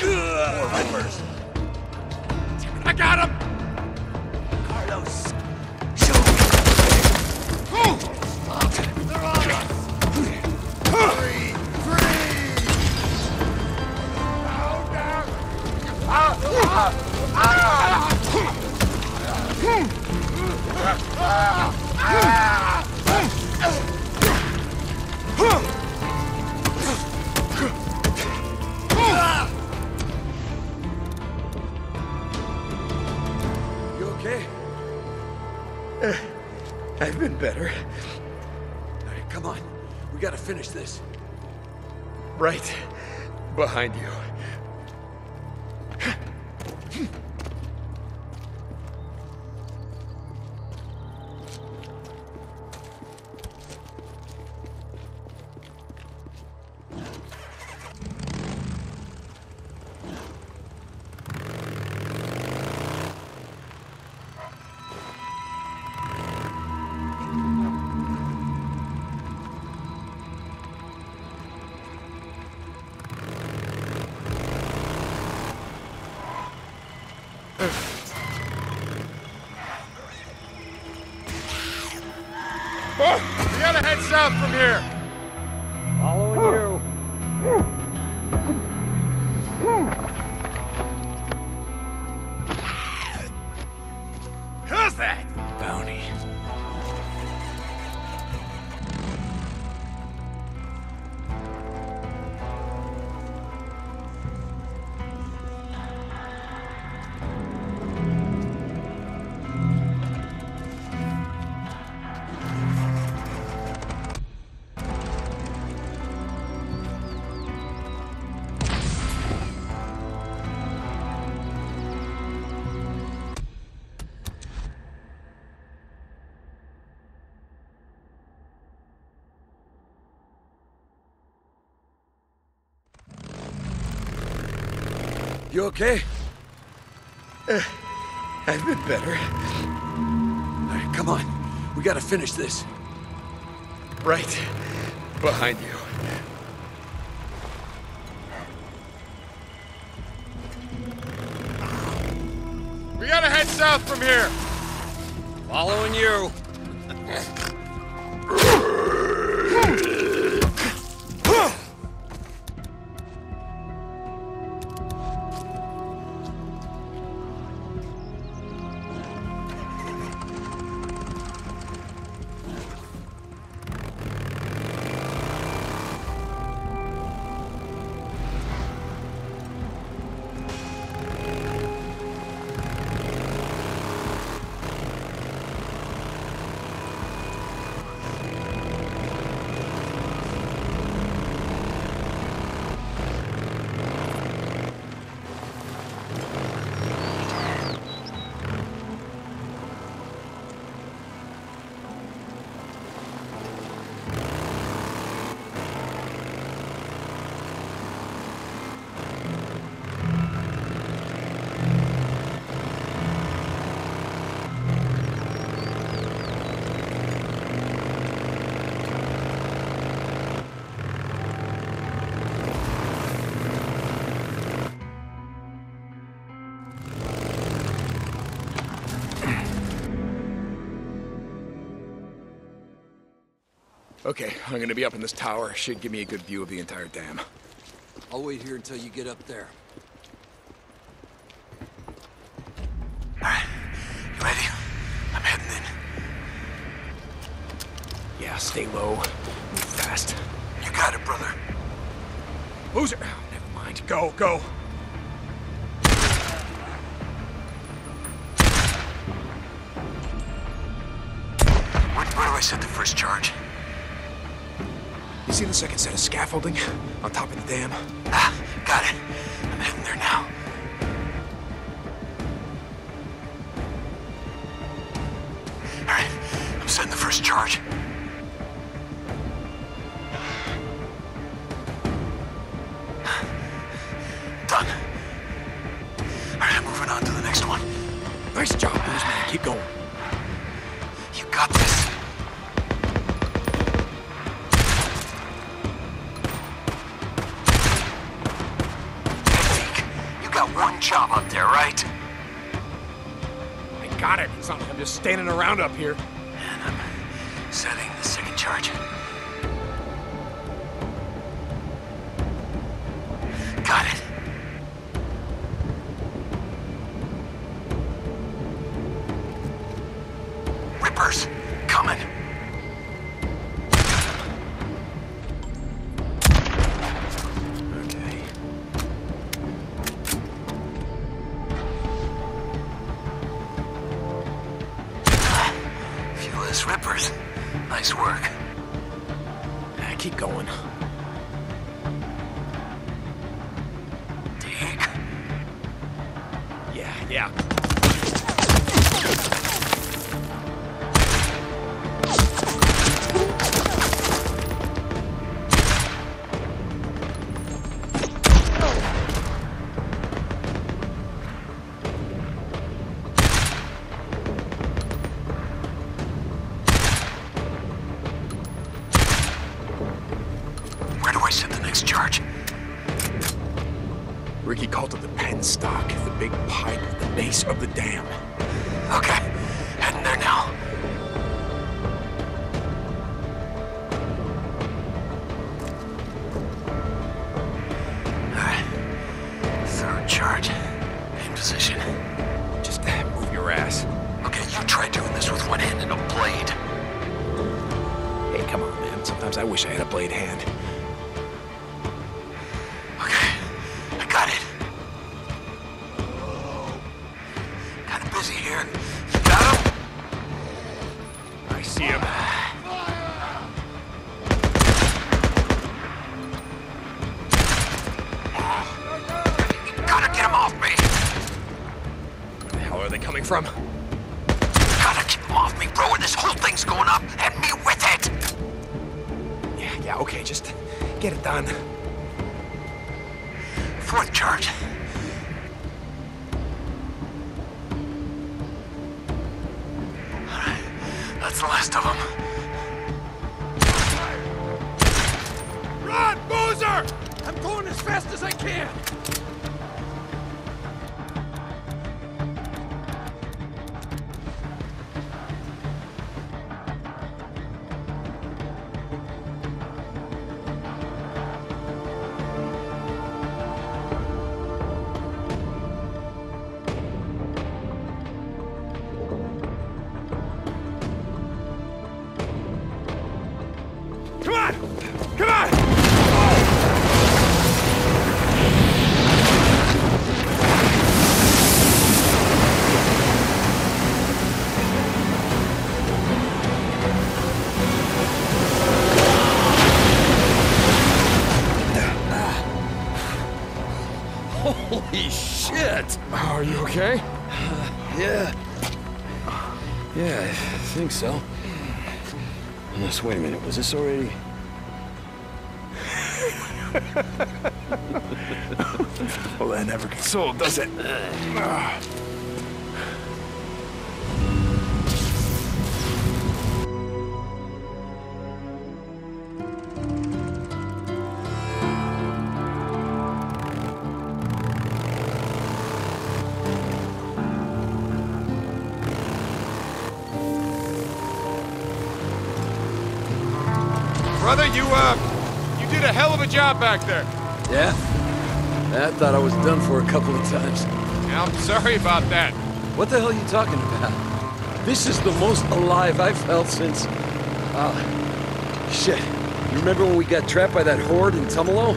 More Vipers. I got him! Carlos. Shoot! They're on us! Free! Free! Down, down! Ah! Ah! Ah! I've been better. All right, come on. We gotta finish this. Right behind you. Here. You okay? Uh, I've been better. All right, come on. We gotta finish this. Right behind you. We gotta head south from here. Following you. Okay, I'm gonna be up in this tower. Should give me a good view of the entire dam. I'll wait here until you get up there. Alright, you ready? I'm heading in. Yeah, stay low. Move fast. You got it, brother. Loser! Oh, never mind. Go, go. Where, where do I set the first charge? You see the second set of scaffolding on top of the dam? Ah, got it. I'm heading there now. All right, I'm setting the first charge. Got one job up there, right? I got it. It's not like I'm just standing around up here. And I'm setting the second charge. Nice work. Keep going. Wish I had a blade hand. Okay, I got it. Kinda busy here. Got him? I see him. Gotta get him off me! Where the hell are they coming from? Okay, just get it done. Fourth charge. Alright, that's the last of them. Run, Boozer! I'm going as fast as I can! So. Unless, wait a minute, was this already... Well, that never gets old, does it? Uh, did a hell of a job back there. Yeah? I thought I was done for a couple of times. Yeah, I'm sorry about that. What the hell are you talking about? This is the most alive I've felt since... Uh, shit. You remember when we got trapped by that horde in Tumalo?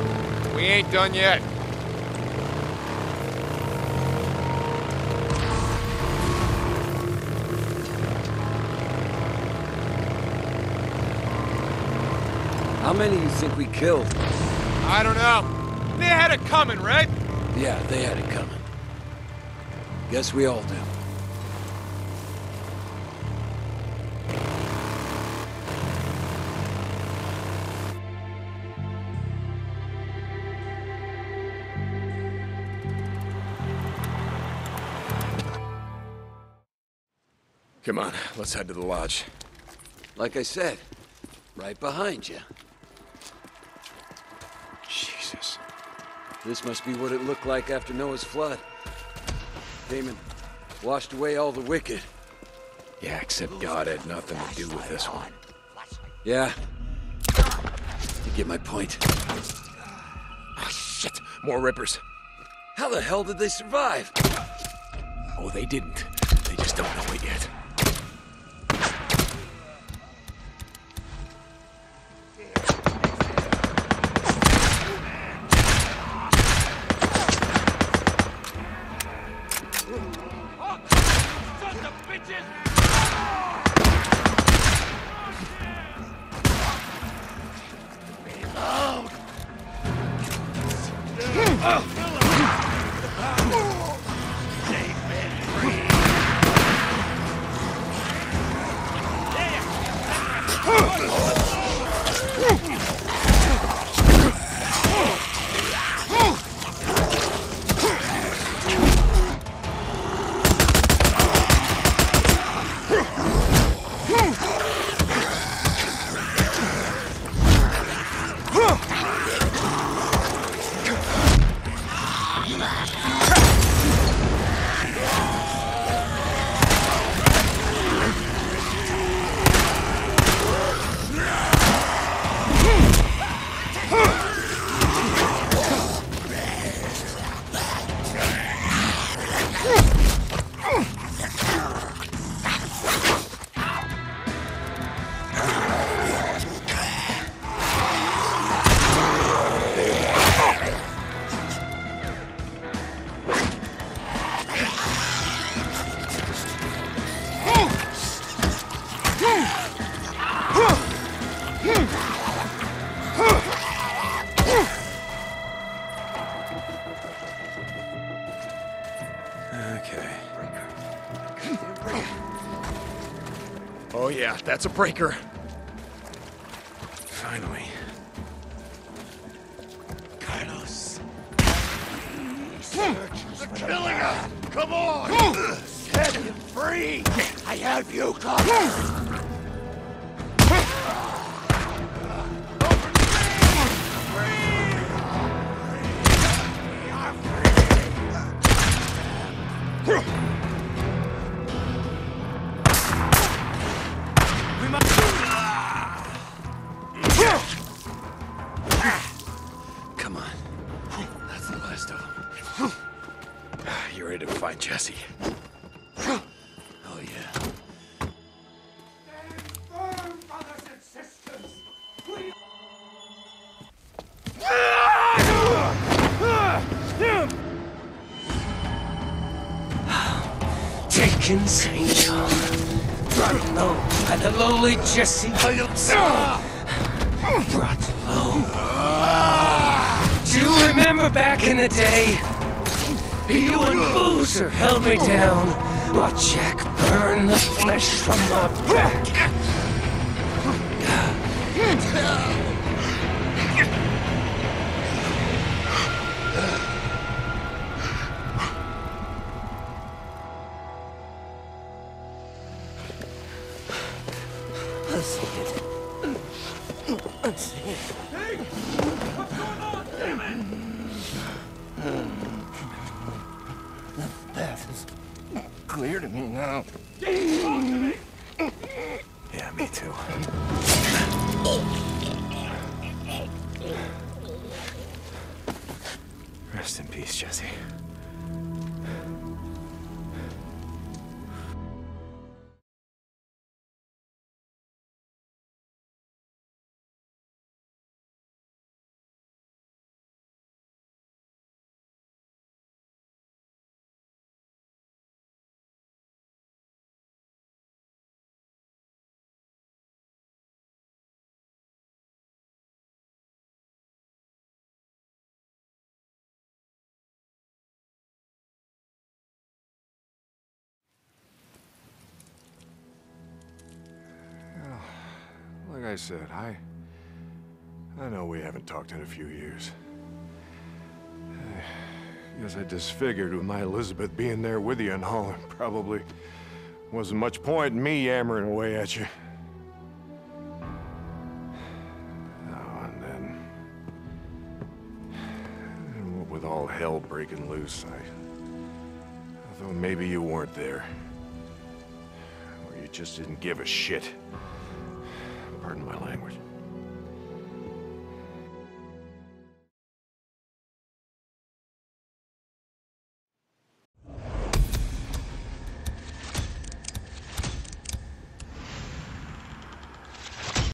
We ain't done yet. How many you think we killed? I don't know. They had it coming, right? Yeah, they had it coming. Guess we all do. Come on, let's head to the lodge. Like I said, right behind you. This must be what it looked like after Noah's flood. Damon washed away all the wicked. Yeah, except God had nothing to do with this one. Yeah. You get my point. Ah, shit! More rippers. How the hell did they survive? Oh, they didn't. Yeah, that's a breaker. Jenkins Angel. Brought low by the lowly Jesse. Brought low. Do you remember back in the day? You and Boozer held me down while Jack burned the flesh from my back. Jesse. I said, I... I know we haven't talked in a few years. I guess I disfigured with my Elizabeth being there with you and all, probably wasn't much point in me yammering away at you. Oh, and then... and with all hell breaking loose, I... thought maybe you weren't there. Or you just didn't give a shit. Pardon my language.